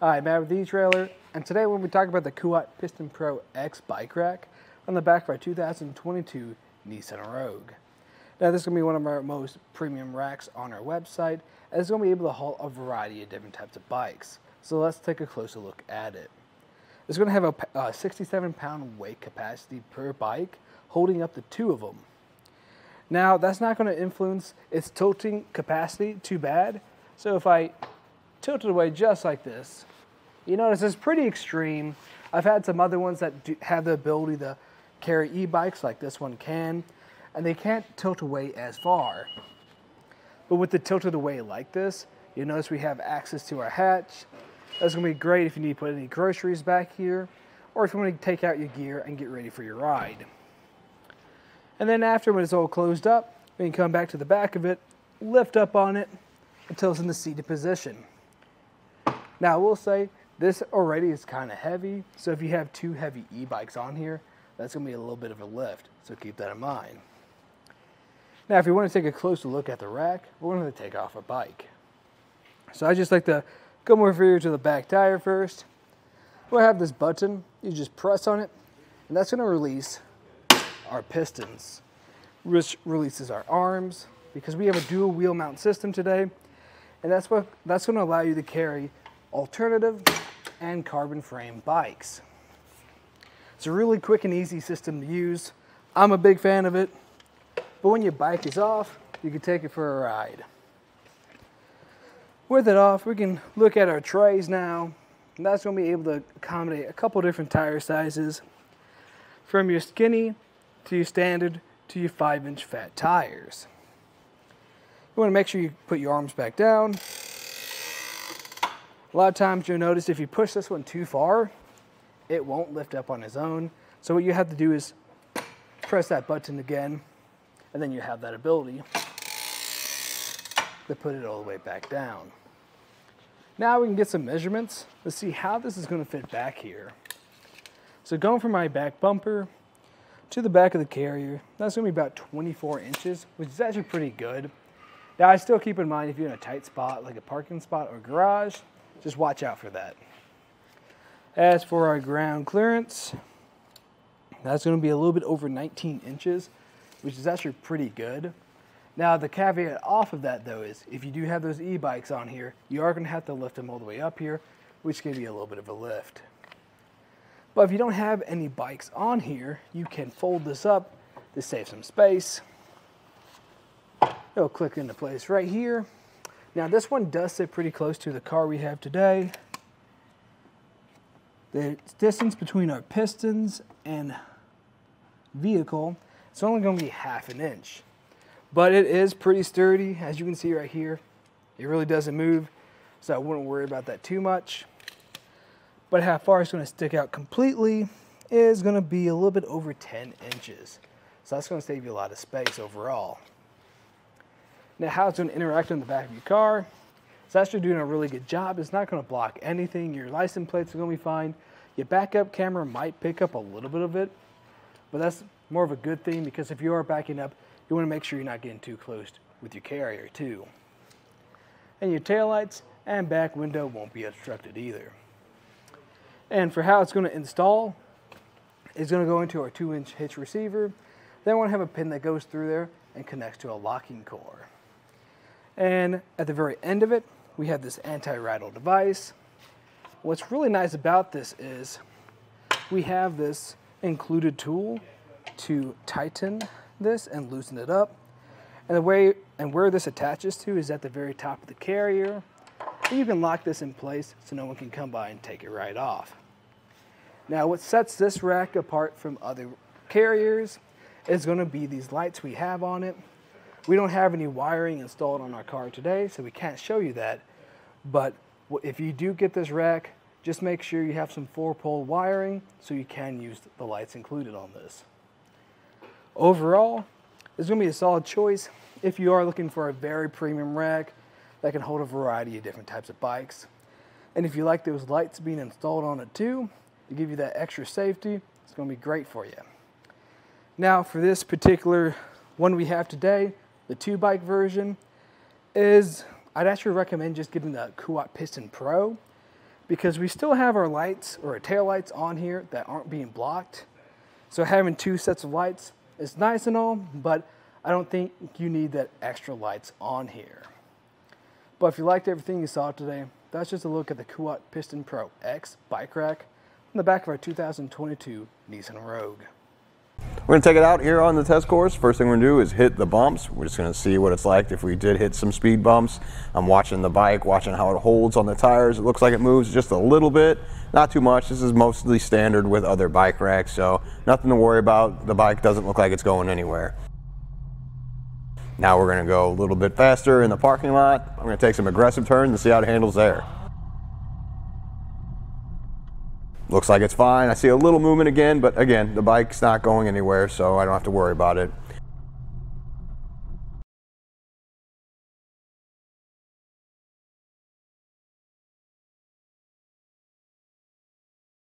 Hi, Matt with etrailer, and today we're going to be talking about the Kuat Piston Pro X bike rack on the back of our 2022 Nissan Rogue. Now this is going to be one of our most premium racks on our website, and it's going to be able to haul a variety of different types of bikes. So let's take a closer look at it. It's going to have a uh, 67 pound weight capacity per bike, holding up to two of them. Now that's not going to influence its tilting capacity too bad. So if I tilt it away just like this, you notice it's pretty extreme. I've had some other ones that do have the ability to carry e-bikes like this one can, and they can't tilt away as far. But with the tilted away like this, you'll notice we have access to our hatch. That's gonna be great if you need to put any groceries back here, or if you want to take out your gear and get ready for your ride. And then after when it's all closed up, we can come back to the back of it, lift up on it until it's in the seated position. Now I will say this already is kind of heavy, so if you have two heavy e-bikes on here, that's going to be a little bit of a lift, so keep that in mind. Now if you want to take a closer look at the rack, we're going to take off a bike. So I just like to come over here to the back tire first. We'll have this button, you just press on it, and that's going to release our pistons, which releases our arms, because we have a dual wheel mount system today, and that's what that's going to allow you to carry alternative and carbon frame bikes. It's a really quick and easy system to use. I'm a big fan of it, but when your bike is off, you can take it for a ride. With it off, we can look at our trays now, and that's going to be able to accommodate a couple different tire sizes, from your skinny to your standard to your 5 inch fat tires. You want to make sure you put your arms back down, a lot of times you'll notice if you push this one too far, it won't lift up on its own. So what you have to do is press that button again, and then you have that ability to put it all the way back down. Now we can get some measurements. Let's see how this is going to fit back here. So going from my back bumper to the back of the carrier, that's to be about 24 inches, which is actually pretty good. Now I still keep in mind if you're in a tight spot, like a parking spot or garage, just watch out for that. As for our ground clearance, that's going to be a little bit over 19 inches, which is actually pretty good. Now the caveat off of that though is if you do have those e-bikes on here, you are going to have to lift them all the way up here, which can be a little bit of a lift. But if you don't have any bikes on here, you can fold this up to save some space. It'll click into place right here. Now this one does sit pretty close to the car we have today. The distance between our pistons and vehicle, it's only going to be half an inch. But it is pretty sturdy, as you can see right here. It really doesn't move, so I wouldn't worry about that too much. But how far it's going to stick out completely is going to be a little bit over 10 inches. So that's going to save you a lot of space overall. Now how it's going to interact on the back of your car, it's actually doing a really good job. It's not going to block anything. Your license plates are going to be fine. Your backup camera might pick up a little bit of it, but that's more of a good thing because if you are backing up, you want to make sure you're not getting too close with your carrier too. And your taillights and back window won't be obstructed either. And for how it's going to install, it's going to go into our 2-inch hitch receiver. Then we're going to have a pin that goes through there and connects to a locking core. And at the very end of it, we have this anti-rattle device. What's really nice about this is we have this included tool to tighten this and loosen it up. And the way and where this attaches to is at the very top of the carrier. And you can lock this in place so no one can come by and take it right off. Now what sets this rack apart from other carriers is going to be these lights we have on it. We don't have any wiring installed on our car today, so we can't show you that. But if you do get this rack, just make sure you have some four pole wiring so you can use the lights included on this. Overall, it's to be a solid choice if you are looking for a very premium rack that can hold a variety of different types of bikes. And if you like those lights being installed on it too, to give you that extra safety, it's going to be great for you. Now for this particular one we have today, the two bike version is, I'd actually recommend just getting the Kuat Piston Pro because we still have our lights or our tail lights on here that aren't being blocked. So having two sets of lights is nice and all, but I don't think you need that extra lights on here. But if you liked everything you saw today, that's just a look at the Kuat Piston Pro X bike rack on the back of our 2022 Nissan Rogue. We're going to take it out here on the test course. First thing we're going to do is hit the bumps. We're just going to see what it's like if we did hit some speed bumps. I'm watching the bike, watching how it holds on the tires. It looks like it moves just a little bit, not too much. This is mostly standard with other bike racks, so nothing to worry about. The bike doesn't look like it's going anywhere. Now we're going to go a little bit faster in the parking lot. I'm going to take some aggressive turns and see how it handles there. Looks like it's fine. I see a little movement again, but again, the bike's not going anywhere, so I don't have to worry about it.